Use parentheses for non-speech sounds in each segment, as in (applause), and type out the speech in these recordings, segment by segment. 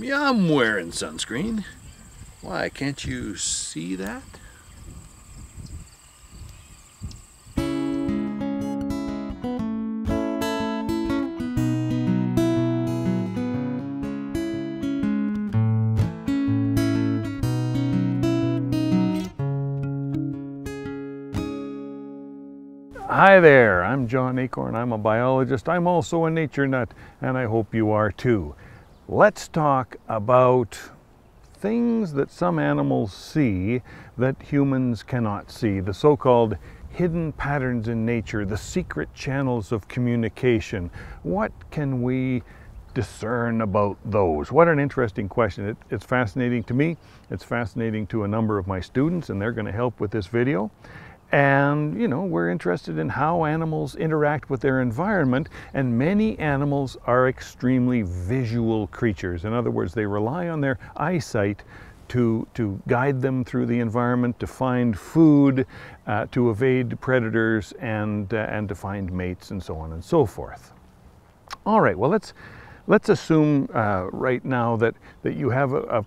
Yeah, I'm wearing sunscreen. Why, can't you see that? Hi there, I'm John Acorn. I'm a biologist. I'm also a nature nut, and I hope you are too. Let's talk about things that some animals see that humans cannot see, the so-called hidden patterns in nature, the secret channels of communication. What can we discern about those? What an interesting question. It, it's fascinating to me. It's fascinating to a number of my students, and they're going to help with this video. And, you know, we're interested in how animals interact with their environment, and many animals are extremely visual creatures. In other words, they rely on their eyesight to, to guide them through the environment, to find food, uh, to evade predators, and, uh, and to find mates, and so on and so forth. All right, well, let's, let's assume uh, right now that, that you have a, a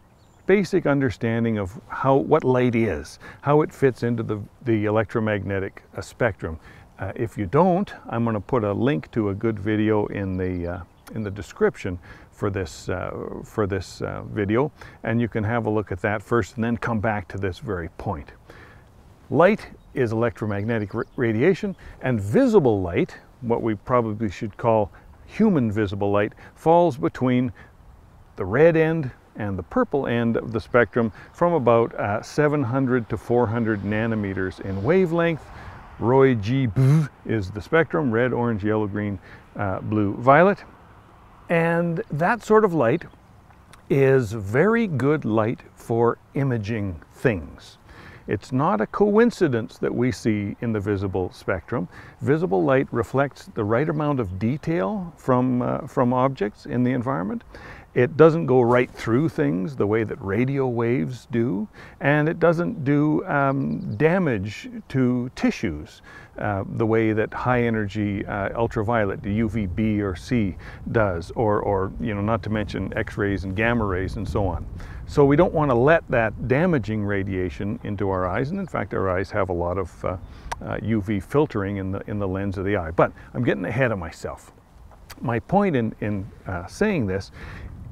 basic understanding of how what light is, how it fits into the, the electromagnetic uh, spectrum. Uh, if you don't, I'm going to put a link to a good video in the uh, in the description for this uh, for this uh, video, and you can have a look at that first, and then come back to this very point. Light is electromagnetic radiation, and visible light, what we probably should call human visible light, falls between the red end and the purple end of the spectrum from about uh, 700 to 400 nanometers in wavelength. Roy G is the spectrum, red, orange, yellow, green, uh, blue, violet. And that sort of light is very good light for imaging things. It's not a coincidence that we see in the visible spectrum. Visible light reflects the right amount of detail from, uh, from objects in the environment. It doesn't go right through things the way that radio waves do, and it doesn't do um, damage to tissues uh, the way that high energy uh, ultraviolet, the UVB or C does, or, or, you know, not to mention X-rays and gamma rays and so on. So we don't want to let that damaging radiation into our eyes, and in fact our eyes have a lot of uh, UV uh, filtering in the, in the lens of the eye. But I'm getting ahead of myself. My point in, in uh, saying this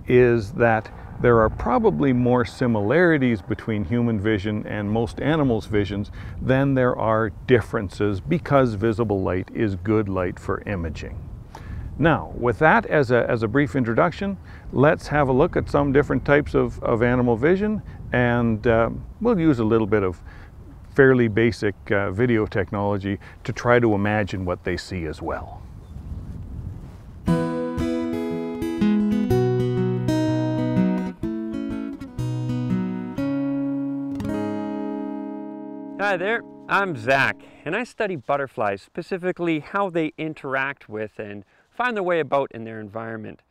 is that there are probably more similarities between human vision and most animals' visions than there are differences because visible light is good light for imaging. Now, with that as a, as a brief introduction, let's have a look at some different types of, of animal vision and uh, we'll use a little bit of fairly basic uh, video technology to try to imagine what they see as well. Hi there, I'm Zac, and I study butterflies, specifically how they interact with and find their way about in their environment.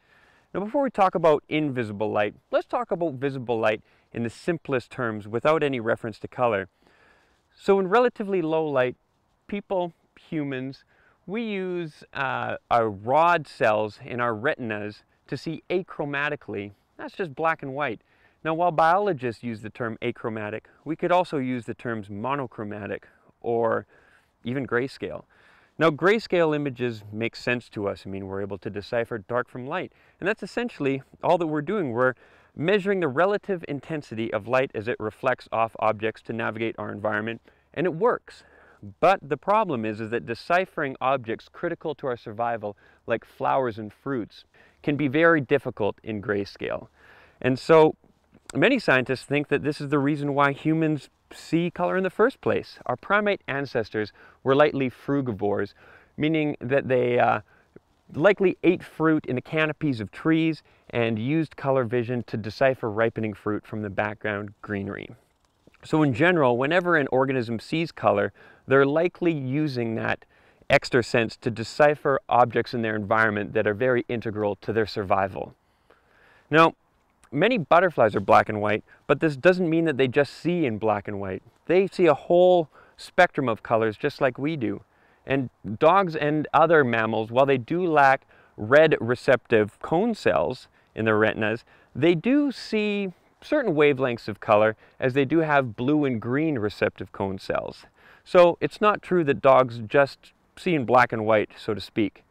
Now before we talk about invisible light, let's talk about visible light in the simplest terms without any reference to color. So in relatively low light, people, humans, we use uh, our rod cells in our retinas to see achromatically. That's just black and white. Now, while biologists use the term achromatic, we could also use the terms monochromatic or even grayscale. Now, grayscale images make sense to us. I mean, we're able to decipher dark from light. And that's essentially all that we're doing. We're measuring the relative intensity of light as it reflects off objects to navigate our environment, and it works. But the problem is, is that deciphering objects critical to our survival, like flowers and fruits, can be very difficult in grayscale. And so Many scientists think that this is the reason why humans see color in the first place. Our primate ancestors were likely frugivores, meaning that they uh, likely ate fruit in the canopies of trees and used color vision to decipher ripening fruit from the background greenery. So in general, whenever an organism sees color, they're likely using that extra sense to decipher objects in their environment that are very integral to their survival. Now, Many butterflies are black and white, but this doesn't mean that they just see in black and white. They see a whole spectrum of colors just like we do. And dogs and other mammals, while they do lack red receptive cone cells, in their retinas, they do see certain wavelengths of color as they do have blue and green receptive cone cells. So it's not true that dogs just see in black and white, so to speak.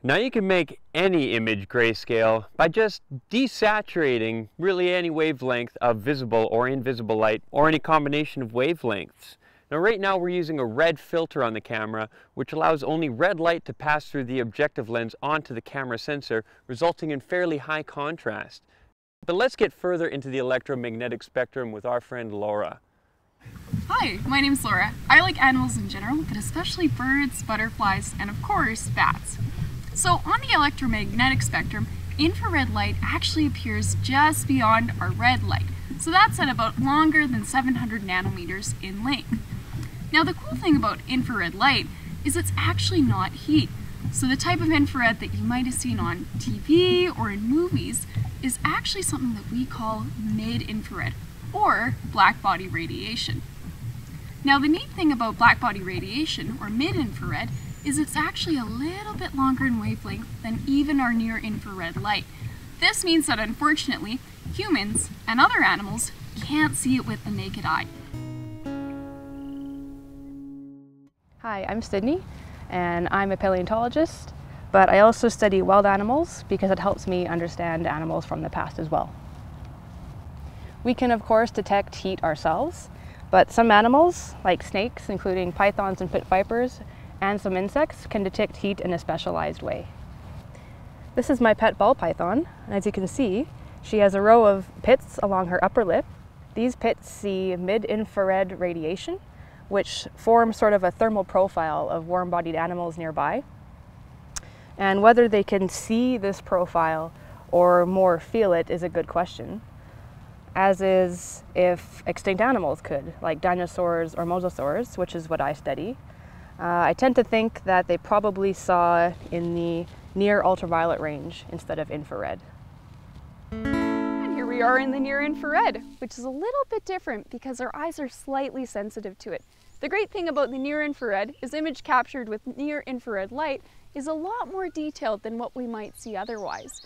Now you can make any image grayscale by just desaturating really any wavelength of visible or invisible light or any combination of wavelengths. Now right now we're using a red filter on the camera which allows only red light to pass through the objective lens onto the camera sensor resulting in fairly high contrast. But let's get further into the electromagnetic spectrum with our friend Laura. Hi, my name's Laura. I like animals in general, but especially birds, butterflies, and of course, bats. So on the electromagnetic spectrum, infrared light actually appears just beyond our red light. So that's at about longer than 700 nanometers in length. Now the cool thing about infrared light is it's actually not heat. So the type of infrared that you might have seen on TV or in movies is actually something that we call mid-infrared or black body radiation. Now the neat thing about black body radiation or mid-infrared is it's actually a little bit longer in wavelength than even our near infrared light. This means that unfortunately, humans and other animals can't see it with the naked eye. Hi, I'm Sydney and I'm a paleontologist, but I also study wild animals because it helps me understand animals from the past as well. We can of course detect heat ourselves, but some animals, like snakes, including pythons and pit vipers, and some insects, can detect heat in a specialized way. This is my pet ball python, as you can see, she has a row of pits along her upper lip. These pits see mid-infrared radiation, which forms sort of a thermal profile of warm-bodied animals nearby. And whether they can see this profile or more feel it is a good question as is if extinct animals could, like dinosaurs or mosasaurs, which is what I study. Uh, I tend to think that they probably saw in the near ultraviolet range instead of infrared. And here we are in the near infrared, which is a little bit different because our eyes are slightly sensitive to it. The great thing about the near infrared is image captured with near infrared light is a lot more detailed than what we might see otherwise.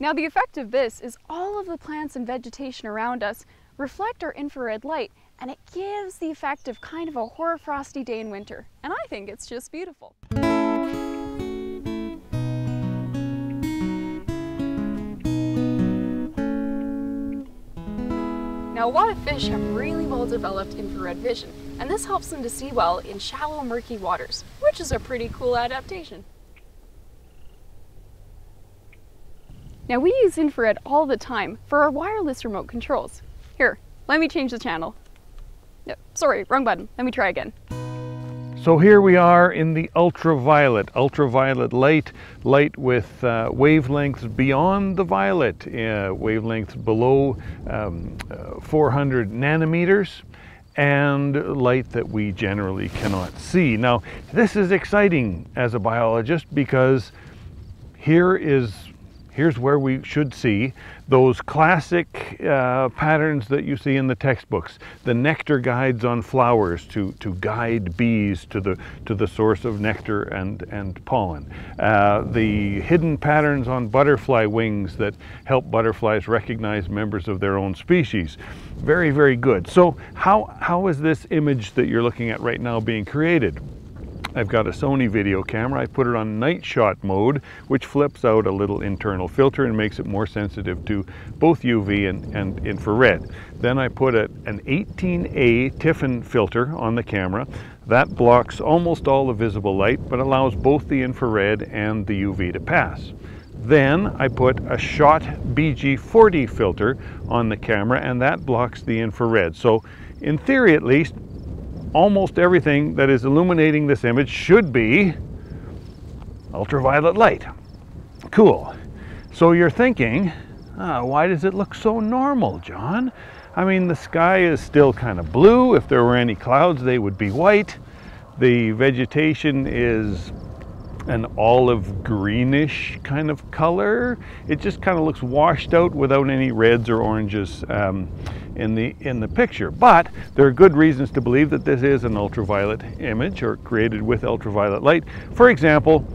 Now the effect of this is all of the plants and vegetation around us reflect our infrared light and it gives the effect of kind of a hoar-frosty day in winter. And I think it's just beautiful. Now a lot of fish have really well developed infrared vision, and this helps them to see well in shallow murky waters, which is a pretty cool adaptation. Now we use infrared all the time for our wireless remote controls. Here, let me change the channel. Sorry, wrong button. Let me try again. So here we are in the ultraviolet, ultraviolet light, light with uh, wavelengths beyond the violet, uh, wavelengths below um, uh, 400 nanometers and light that we generally cannot see. Now, this is exciting as a biologist because here is here's where we should see those classic uh, patterns that you see in the textbooks. The nectar guides on flowers to to guide bees to the to the source of nectar and and pollen. Uh, the hidden patterns on butterfly wings that help butterflies recognize members of their own species. Very very good. So how how is this image that you're looking at right now being created I've got a Sony video camera. I put it on night shot mode, which flips out a little internal filter and makes it more sensitive to both UV and, and infrared. Then I put a, an 18A Tiffen filter on the camera. That blocks almost all the visible light, but allows both the infrared and the UV to pass. Then I put a Schott BG40 filter on the camera and that blocks the infrared. So in theory at least, almost everything that is illuminating this image should be ultraviolet light. Cool. So you're thinking, oh, why does it look so normal, John? I mean, the sky is still kind of blue. If there were any clouds, they would be white. The vegetation is an olive greenish kind of color. It just kind of looks washed out without any reds or oranges. Um, in the, in the picture. But there are good reasons to believe that this is an ultraviolet image or created with ultraviolet light. For example,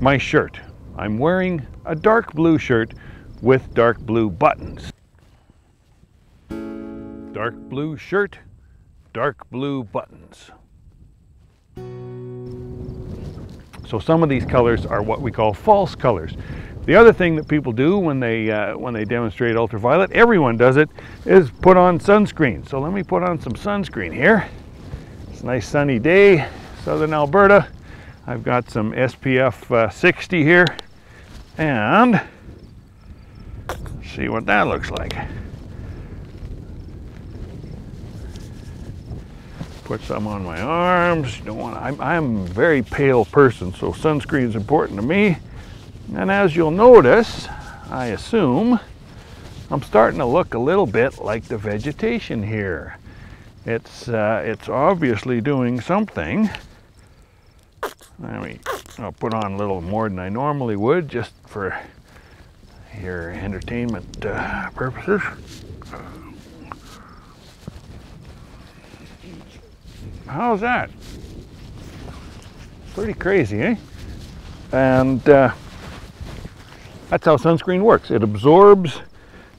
my shirt. I'm wearing a dark blue shirt with dark blue buttons. Dark blue shirt, dark blue buttons. So some of these colors are what we call false colors. The other thing that people do when they uh, when they demonstrate ultraviolet, everyone does it, is put on sunscreen. So let me put on some sunscreen here. It's a nice sunny day, southern Alberta. I've got some SPF uh, 60 here, and see what that looks like. Put some on my arms. Don't want. I'm, I'm a very pale person, so sunscreen is important to me. And as you'll notice, I assume, I'm starting to look a little bit like the vegetation here. It's, uh, it's obviously doing something. Let me, I'll put on a little more than I normally would just for your entertainment uh, purposes. How's that? Pretty crazy, eh? And uh, that's how sunscreen works. It absorbs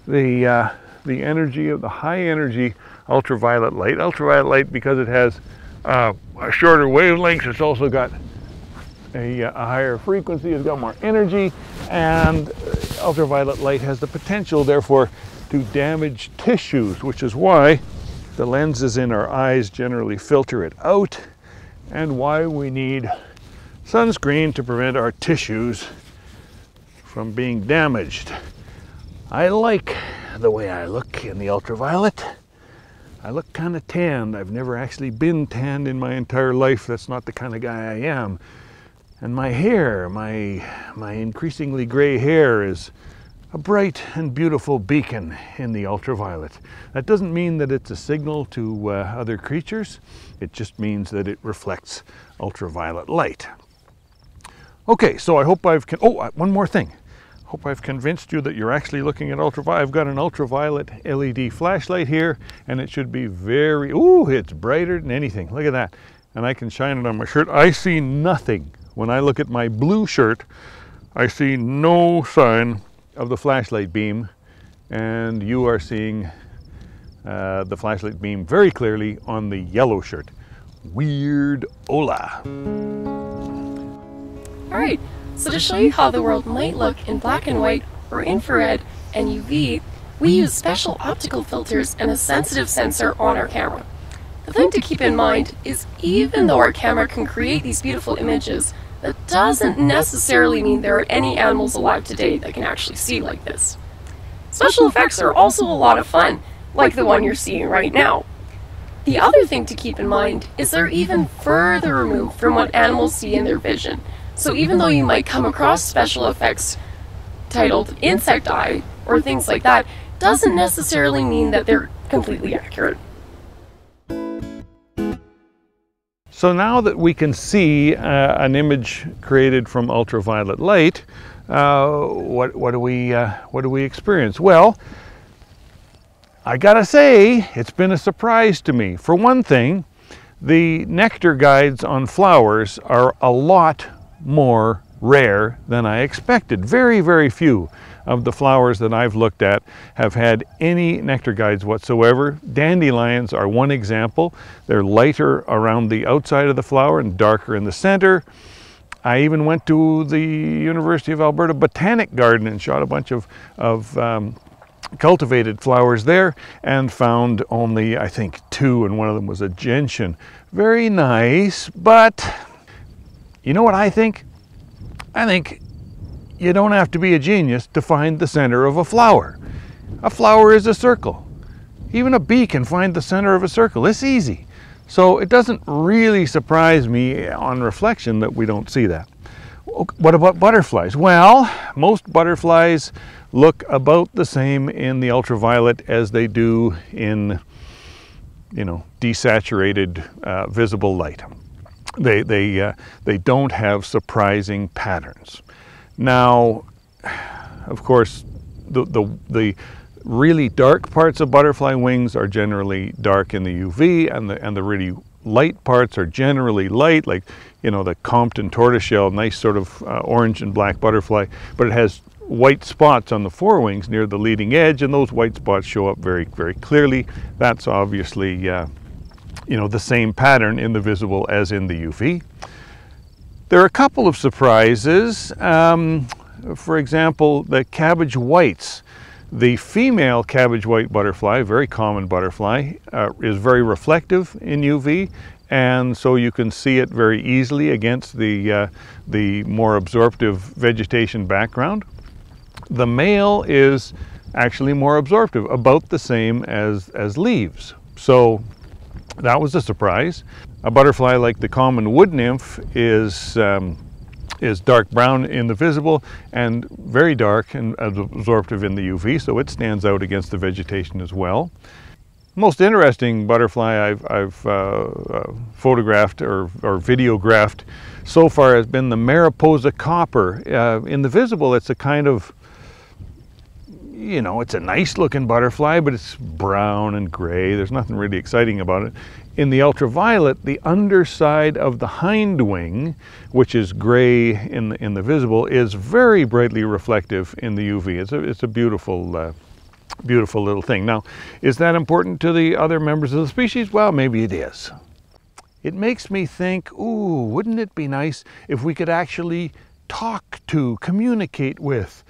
the, uh, the energy of the high energy ultraviolet light. Ultraviolet light, because it has uh, a shorter wavelength, it's also got a, uh, a, higher frequency, it's got more energy, and ultraviolet light has the potential, therefore, to damage tissues, which is why the lenses in our eyes generally filter it out, and why we need sunscreen to prevent our tissues from being damaged. I like the way I look in the ultraviolet. I look kind of tanned. I've never actually been tanned in my entire life. That's not the kind of guy I am. And my hair, my, my increasingly gray hair is a bright and beautiful beacon in the ultraviolet. That doesn't mean that it's a signal to uh, other creatures. It just means that it reflects ultraviolet light. Okay, so I hope I've, oh, uh, one more thing. Hope I've convinced you that you're actually looking at ultraviolet. I've got an ultraviolet LED flashlight here and it should be very, ooh, it's brighter than anything. Look at that. And I can shine it on my shirt. I see nothing. When I look at my blue shirt, I see no sign of the flashlight beam and you are seeing uh, the flashlight beam very clearly on the yellow shirt. Weird Ola. All right, so to show you how the world might look in black and white or infrared and UV, we use special optical filters and a sensitive sensor on our camera. The thing to keep in mind is even though our camera can create these beautiful images, that doesn't necessarily mean there are any animals alive today that can actually see like this. Special effects are also a lot of fun, like the one you're seeing right now. The other thing to keep in mind is they're even further removed from what animals see in their vision, so even though you might come across special effects titled insect eye or things like that, doesn't necessarily mean that they're completely accurate. So now that we can see uh, an image created from ultraviolet light, uh, what, what, do we, uh, what do we experience? Well, I gotta say, it's been a surprise to me. For one thing, the nectar guides on flowers are a lot more rare than I expected. Very, very few of the flowers that I've looked at have had any nectar guides whatsoever. Dandelions are one example. They're lighter around the outside of the flower and darker in the center. I even went to the University of Alberta Botanic Garden and shot a bunch of, of um, cultivated flowers there and found only, I think, two, and one of them was a gentian. Very nice, but you know what I think? I think you don't have to be a genius to find the center of a flower. A flower is a circle. Even a bee can find the center of a circle. It's easy. So it doesn't really surprise me on reflection that we don't see that. What about butterflies? Well, most butterflies look about the same in the ultraviolet as they do in, you know, desaturated uh, visible light they, they, uh, they don't have surprising patterns. Now, of course, the, the, the really dark parts of butterfly wings are generally dark in the UV and the, and the really light parts are generally light, like you know the Compton tortoiseshell, nice sort of uh, orange and black butterfly, but it has white spots on the forewings near the leading edge, and those white spots show up very, very clearly. That's obviously, uh, you know, the same pattern in the visible as in the UV. There are a couple of surprises. Um, for example, the cabbage whites. The female cabbage white butterfly, very common butterfly, uh, is very reflective in UV and so you can see it very easily against the, uh, the more absorptive vegetation background. The male is actually more absorptive, about the same as, as leaves. So that was a surprise. A butterfly like the common wood nymph is, um, is dark brown in the visible and very dark and absorptive in the UV, so it stands out against the vegetation as well. Most interesting butterfly I've, I've uh, uh, photographed or, or videographed so far has been the Mariposa copper. Uh, in the visible, it's a kind of you know, it's a nice looking butterfly, but it's brown and gray. There's nothing really exciting about it. In the ultraviolet, the underside of the hind wing, which is gray in the, in the visible, is very brightly reflective in the UV. It's a, it's a beautiful, uh, beautiful little thing. Now, is that important to the other members of the species? Well, maybe it is. It makes me think, ooh, wouldn't it be nice if we could actually talk to, communicate with,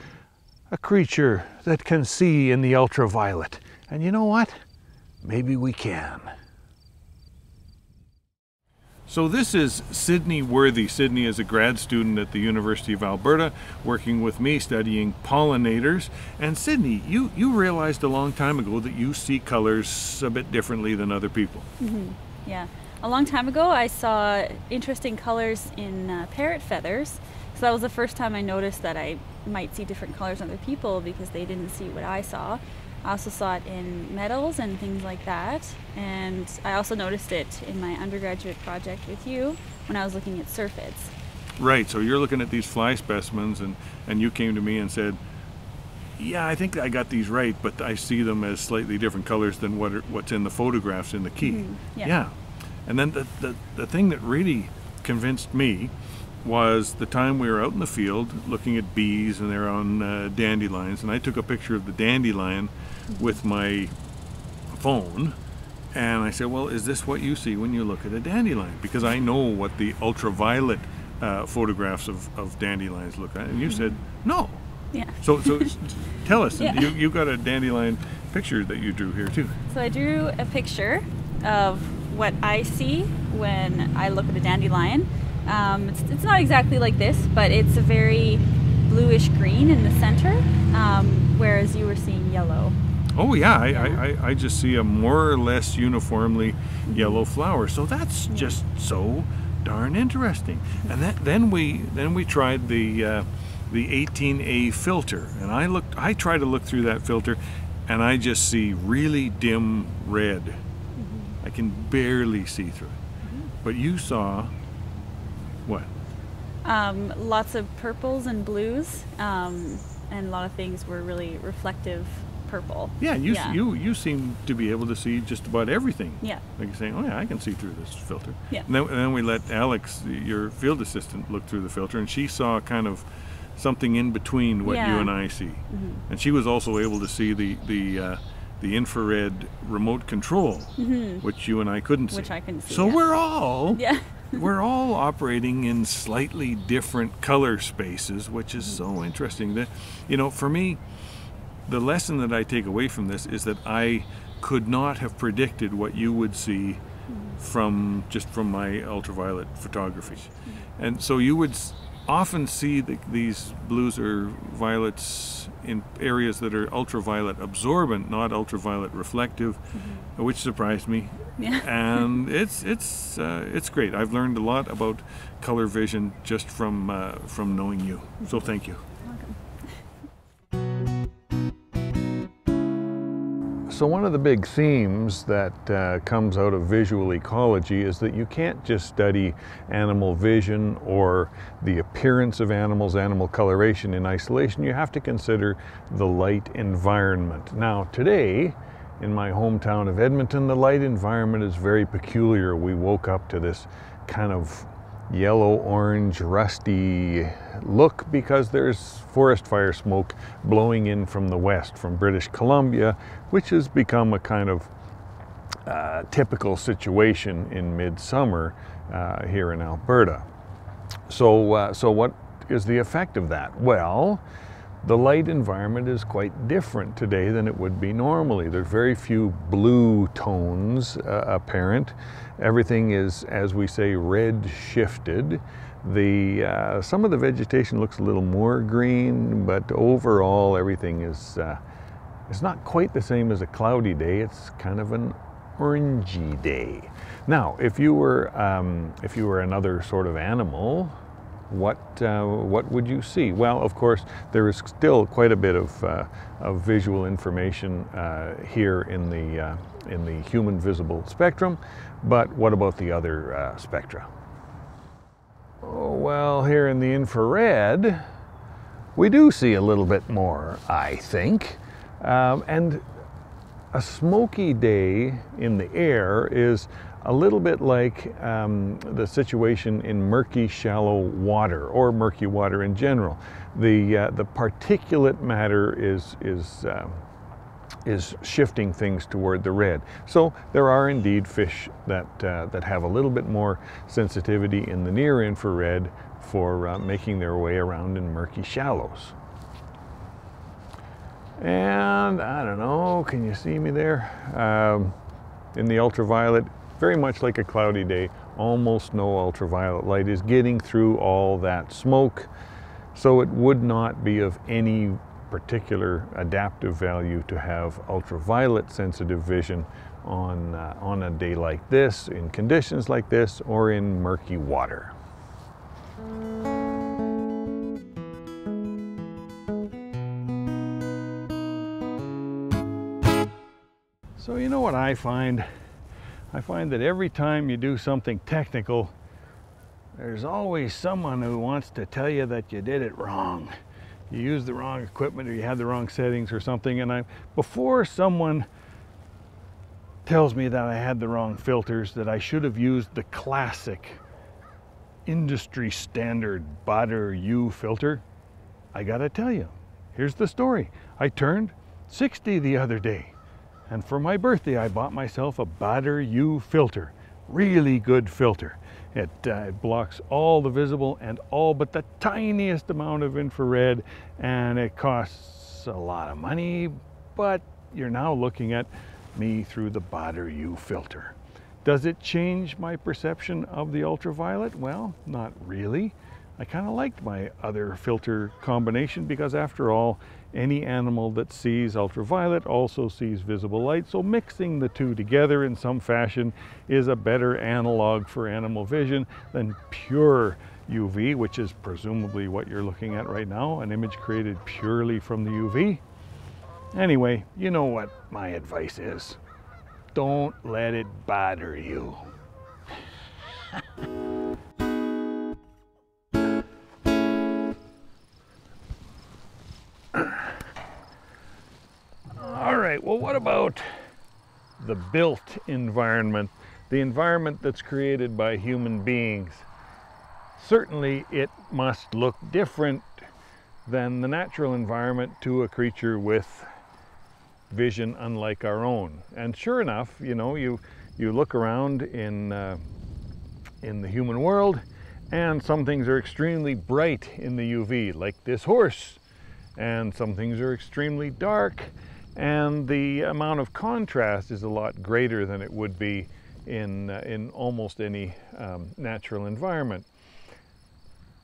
a creature that can see in the ultraviolet. And you know what? Maybe we can. So this is Sydney Worthy. Sydney is a grad student at the University of Alberta working with me studying pollinators. And Sydney, you, you realized a long time ago that you see colors a bit differently than other people. Mm -hmm. Yeah. A long time ago I saw interesting colors in uh, parrot feathers so that was the first time I noticed that I might see different colors in other people because they didn't see what I saw. I also saw it in metals and things like that. And I also noticed it in my undergraduate project with you when I was looking at syrphids. Right, so you're looking at these fly specimens and, and you came to me and said, yeah, I think I got these right, but I see them as slightly different colors than what are, what's in the photographs in the key. Mm -hmm. yeah. yeah. And then the, the, the thing that really convinced me was the time we were out in the field looking at bees and they're on uh, dandelions and I took a picture of the dandelion with my phone and I said well is this what you see when you look at a dandelion? Because I know what the ultraviolet uh, photographs of, of dandelions look like and you said no. Yeah. So so (laughs) tell us yeah. you, you got a dandelion picture that you drew here too. So I drew a picture of what I see when I look at a dandelion um, it's, it's, not exactly like this, but it's a very bluish green in the center, um, whereas you were seeing yellow. Oh yeah, I, I, I, just see a more or less uniformly mm-hmm. yellow flower. So that's just so darn interesting. And that, then we then we tried the uh, the 18A filter, and I looked I try to look through that filter, and I just see really dim red. Mm -hmm. I can barely see through it. Mm -hmm. But you saw what? Um, lots of purples and blues, um, and a lot of things were really reflective purple. Yeah, you yeah. you you seem to be able to see just about everything. Yeah. Like you're saying, oh yeah, I can see through this filter. Yeah. And then, and then we let Alex, your field assistant, look through the filter, and she saw kind of something in between what yeah. you and I see. Mm-hmm. And she was also able to see the the uh, the infrared remote control, mm-hmm. which you and I couldn't see. Which I couldn't see. So yeah. we're all yeah we're all operating in slightly different color spaces, which is so interesting. That, you know, for me, the lesson that I take away from this is that I could not have predicted what you would see from just from my ultraviolet photography. Mm-hmm. And so you would often see the, these blues or violets in areas that are ultraviolet absorbent, not ultraviolet reflective, mm-hmm. which surprised me. Yeah. (laughs) and it's it's uh, it's great. I've learned a lot about color vision just from uh, from knowing you. So thank you. So one of the big themes that uh, comes out of visual ecology is that you can't just study animal vision or the appearance of animals, animal coloration in isolation. You have to consider the light environment. Now today, in my hometown of Edmonton, the light environment is very peculiar. We woke up to this kind of yellow orange rusty look because there's forest fire smoke blowing in from the west from British Columbia which has become a kind of uh, typical situation in midsummer uh, here in Alberta. So, uh, so what is the effect of that? Well, the light environment is quite different today than it would be normally. There's very few blue tones uh, apparent. Everything is, as we say, red shifted. The, uh, some of the vegetation looks a little more green, but overall everything is, uh, is not quite the same as a cloudy day. It's kind of an orangey day. Now, if you were, um, if you were another sort of animal, what, uh, what would you see? Well, of course, there is still quite a bit of, uh, of visual information uh, here in the, uh, in the human visible spectrum, but what about the other uh, spectra? Oh, well, here in the infrared, we do see a little bit more, I think. Um, and a smoky day in the air is a little bit like um, the situation in murky, shallow water or murky water in general. The, uh, the particulate matter is, is, uh, is shifting things toward the red. So there are indeed fish that, uh, that have a little bit more sensitivity in the near infrared for uh, making their way around in murky shallows. And I don't know, can you see me there? Um, in the ultraviolet, very much like a cloudy day, almost no ultraviolet light is getting through all that smoke. So it would not be of any particular adaptive value to have ultraviolet sensitive vision on, uh, on a day like this, in conditions like this, or in murky water. So you know what I find? I find that every time you do something technical, there's always someone who wants to tell you that you did it wrong. You used the wrong equipment or you had the wrong settings or something. And I, before someone tells me that I had the wrong filters, that I should have used the classic industry standard Baader U filter, I gotta tell you, here's the story. I turned 60 the other day. And for my birthday, I bought myself a Baader U filter. Really good filter. It, uh, it, blocks all the visible and all but the tiniest amount of infrared and it costs a lot of money, but you're now looking at me through the Baader U filter. Does it change my perception of the ultraviolet? Well, not really. I kind of liked my other filter combination because after all, any animal that sees ultraviolet also sees visible light. So mixing the two together in some fashion is a better analog for animal vision than pure UV, which is presumably what you're looking at right now, an image created purely from the UV. Anyway, you know what my advice is. Don't let it bother you. (laughs) about the built environment, the environment that's created by human beings? Certainly, it must look different than the natural environment to a creature with vision unlike our own. And sure enough, you know, you, you look around in, uh, in the human world, and some things are extremely bright in the UV, like this horse, and some things are extremely dark, and the amount of contrast is a lot greater than it would be in, uh, in almost any um, natural environment.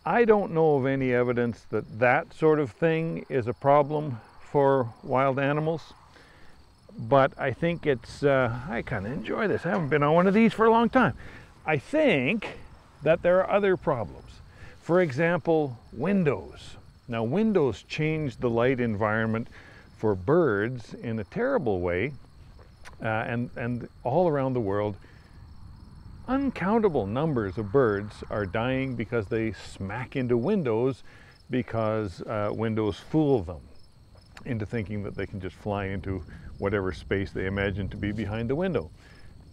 I don't know of any evidence that that sort of thing is a problem for wild animals, but I think it's, uh, I kind of enjoy this. I haven't been on one of these for a long time. I think that there are other problems. For example, windows. Now windows change the light environment for birds in a terrible way, uh, and, and all around the world, uncountable numbers of birds are dying because they smack into windows because uh, windows fool them into thinking that they can just fly into whatever space they imagine to be behind the window.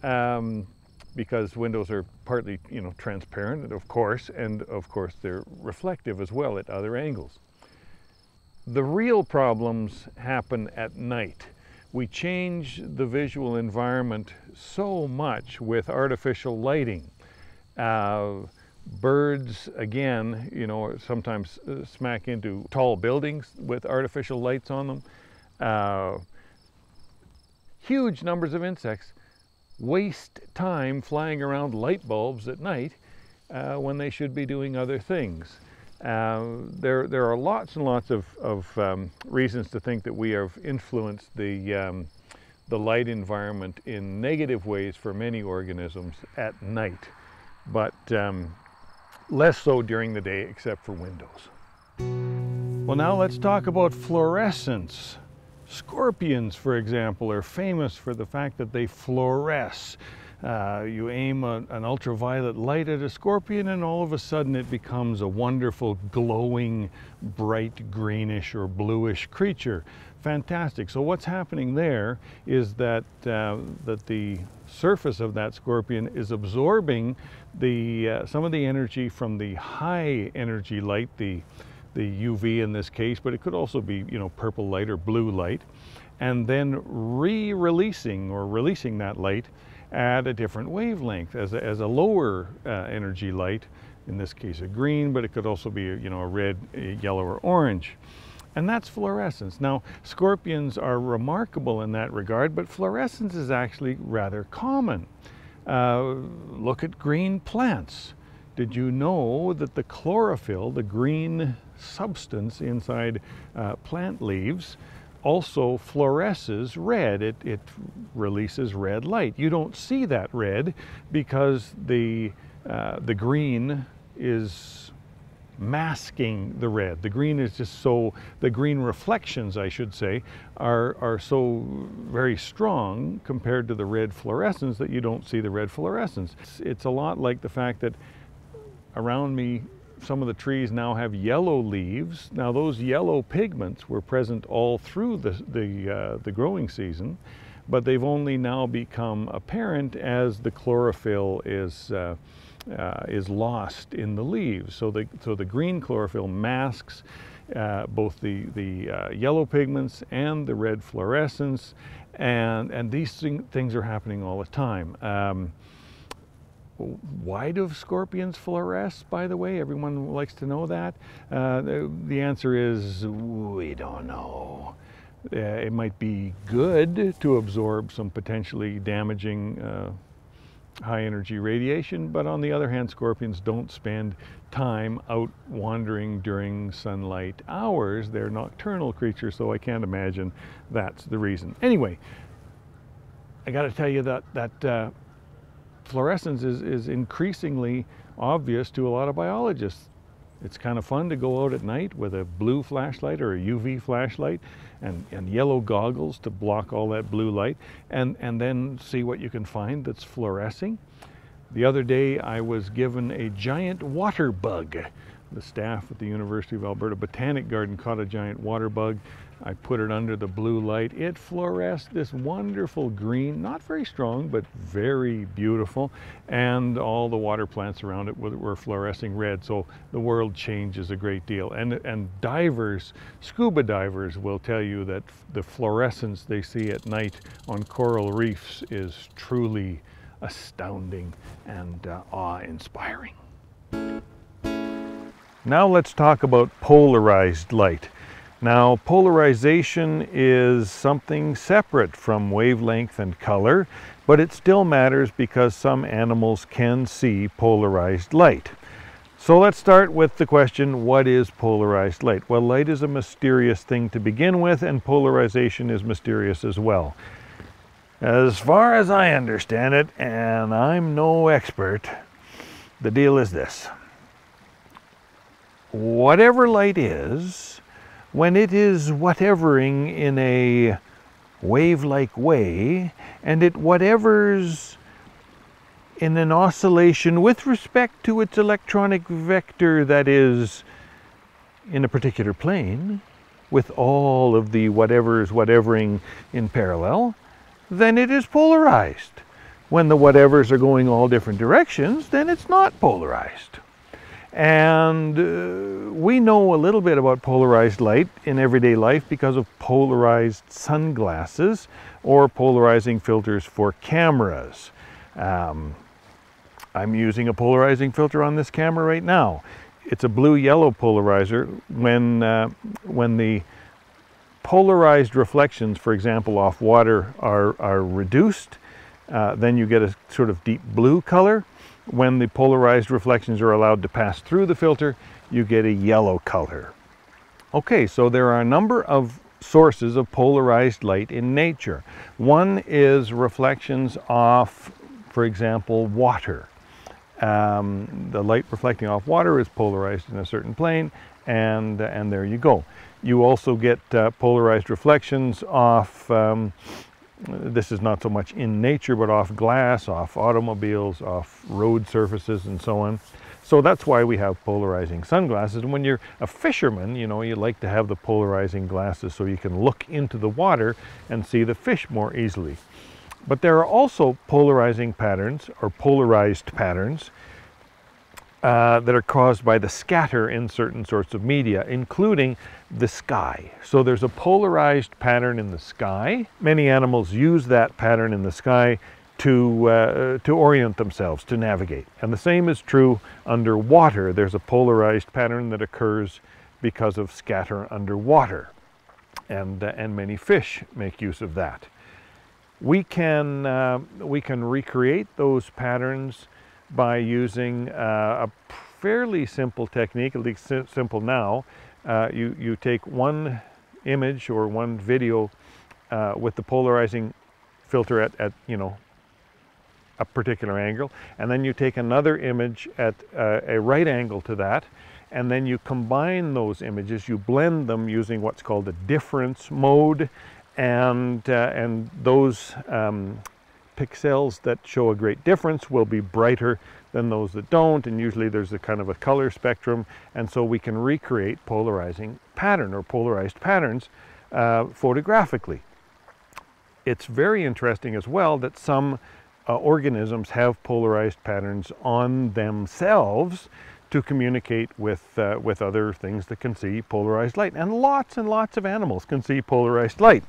Um, because windows are partly, you know, transparent, of course, and of course they're reflective as well at other angles. The real problems happen at night. We change the visual environment so much with artificial lighting. Uh, birds, again, you know, sometimes uh, smack into tall buildings with artificial lights on them. Uh, huge numbers of insects waste time flying around light bulbs at night uh, when they should be doing other things. Uh, there, there are lots and lots of, of um, reasons to think that we have influenced the, um, the light environment in negative ways for many organisms at night, but um, less so during the day except for windows. Well, now let's talk about fluorescence. Scorpions, for example, are famous for the fact that they fluoresce. Uh, you aim a, an ultraviolet light at a scorpion and all of a sudden it becomes a wonderful glowing bright greenish or bluish creature. Fantastic. So what's happening there is that, uh, that the surface of that scorpion is absorbing the, uh, some of the energy from the high energy light, the, the UV in this case, but it could also be you know purple light or blue light, and then re-releasing or releasing that light at a different wavelength as a, as a lower uh, energy light, in this case a green, but it could also be you know a red, a yellow, or orange. And that's fluorescence. Now, scorpions are remarkable in that regard, but fluorescence is actually rather common. Uh, look at green plants. Did you know that the chlorophyll, the green substance inside uh, plant leaves, also fluoresces red. It, it releases red light. You don't see that red because the, uh, the green is masking the red. The green is just so, the green reflections, I should say, are, are so very strong compared to the red fluorescence that you don't see the red fluorescence. It's, it's a lot like the fact that around me some of the trees now have yellow leaves. Now those yellow pigments were present all through the, the, uh, the growing season, but they've only now become apparent as the chlorophyll is, uh, uh, is lost in the leaves. So the, so the green chlorophyll masks uh, both the, the uh, yellow pigments and the red fluorescence, and, and these thing, things are happening all the time. Um, why do scorpions fluoresce, by the way? Everyone likes to know that. Uh, the, answer is we don't know. Uh, it might be good to absorb some potentially damaging uh, high energy radiation, but on the other hand, scorpions don't spend time out wandering during sunlight hours. They're nocturnal creatures, so I can't imagine that's the reason. Anyway, I got to tell you that that uh, fluorescence is, is increasingly obvious to a lot of biologists. It's kind of fun to go out at night with a blue flashlight or a UV flashlight and, and yellow goggles to block all that blue light and, and then see what you can find that's fluorescing. The other day I was given a giant water bug. The staff at the University of Alberta Botanic Garden caught a giant water bug I put it under the blue light. It fluoresced this wonderful green, not very strong, but very beautiful. And all the water plants around it were fluorescing red. So the world changes a great deal. And, and divers, scuba divers will tell you that the fluorescence they see at night on coral reefs is truly astounding and uh, awe-inspiring. Now let's talk about polarized light. Now polarization is something separate from wavelength and color, but it still matters because some animals can see polarized light. So let's start with the question, what is polarized light? Well, light is a mysterious thing to begin with, and polarization is mysterious as well. As far as I understand it, and I'm no expert, the deal is this. Whatever light is, when it is whatevering in a wave-like way, and it whatevers in an oscillation with respect to its electronic vector that is in a particular plane, with all of the whatever's whatevering in parallel, then it is polarized. When the whatevers are going all different directions, then it's not polarized. And uh, we know a little bit about polarized light in everyday life because of polarized sunglasses or polarizing filters for cameras. Um, I'm using a polarizing filter on this camera right now. It's a blue-yellow polarizer. When, uh, when the polarized reflections, for example, off water are, are reduced, uh, then you get a sort of deep blue color. When the polarized reflections are allowed to pass through the filter, you get a yellow color. Okay, so there are a number of sources of polarized light in nature. One is reflections off, for example, water. Um, the light reflecting off water is polarized in a certain plane, and, and there you go. You also get uh, polarized reflections off, um, this is not so much in nature, but off glass, off automobiles, off road surfaces, and so on. So that's why we have polarizing sunglasses. And when you're a fisherman, you know, you like to have the polarizing glasses so you can look into the water and see the fish more easily. But there are also polarizing patterns or polarized patterns uh, that are caused by the scatter in certain sorts of media, including the sky. So there's a polarized pattern in the sky. Many animals use that pattern in the sky to, uh, to orient themselves, to navigate. And the same is true underwater. There's a polarized pattern that occurs because of scatter underwater. And, uh, and many fish make use of that. We can, uh, we can recreate those patterns by using uh, a fairly simple technique, at least simple now. Uh, you, you take one image or one video uh, with the polarizing filter at, at, you know, a particular angle, and then you take another image at uh, a right angle to that, and then you combine those images, you blend them using what's called a difference mode, and, uh, and those um, pixels that show a great difference will be brighter than those that don't, and usually there's a kind of a color spectrum, and so we can recreate polarizing pattern or polarized patterns uh, photographically. It's very interesting as well that some uh, organisms have polarized patterns on themselves to communicate with, uh, with other things that can see polarized light. And lots and lots of animals can see polarized light.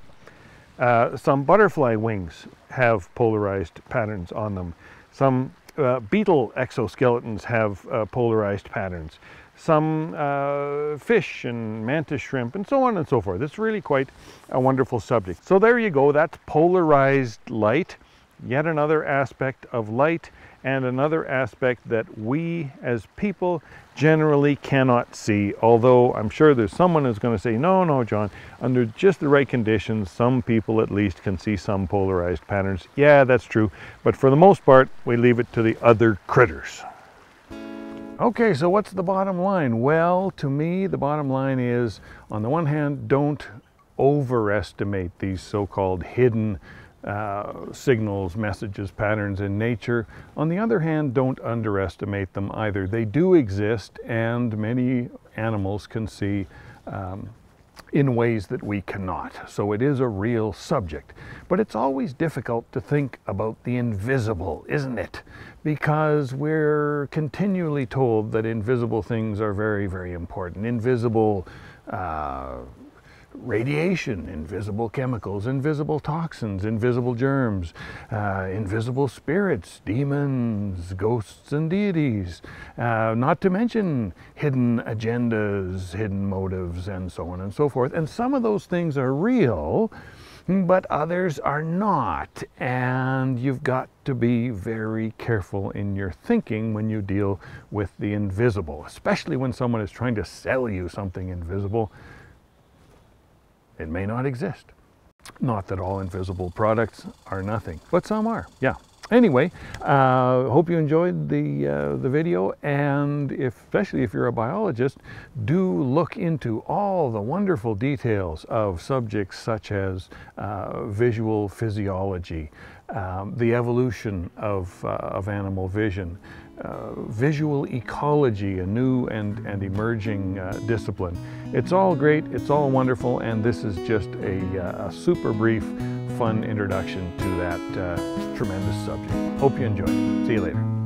Uh, some butterfly wings have polarized patterns on them. Some uh, beetle exoskeletons have uh, polarized patterns. Some uh, fish and mantis shrimp and so on and so forth. It's really quite a wonderful subject. So there you go, that's polarized light yet another aspect of light and another aspect that we as people generally cannot see. Although I'm sure there's someone who's going to say, no, no, John, under just the right conditions, some people at least can see some polarized patterns. Yeah, that's true. But for the most part, we leave it to the other critters. Okay, so what's the bottom line? Well, to me, the bottom line is, on the one hand, don't overestimate these so-called hidden uh, signals, messages, patterns in nature. On the other hand, don't underestimate them either. They do exist and many animals can see um, in ways that we cannot. So it is a real subject. But it's always difficult to think about the invisible, isn't it? Because we're continually told that invisible things are very, very important. Invisible uh, radiation, invisible chemicals, invisible toxins, invisible germs, uh, invisible spirits, demons, ghosts and deities, uh, not to mention hidden agendas, hidden motives, and so on and so forth. And some of those things are real, but others are not. And you've got to be very careful in your thinking when you deal with the invisible, especially when someone is trying to sell you something invisible it may not exist. Not that all invisible products are nothing, but some are, yeah. Anyway, uh, hope you enjoyed the, uh, the video and if, especially if you're a biologist, do look into all the wonderful details of subjects such as uh, visual physiology, um, the evolution of, uh, of animal vision, uh, visual ecology, a new and, and emerging uh, discipline. It's all great, it's all wonderful, and this is just a, uh, a super brief, fun introduction to that uh, tremendous subject. Hope you enjoy. See you later.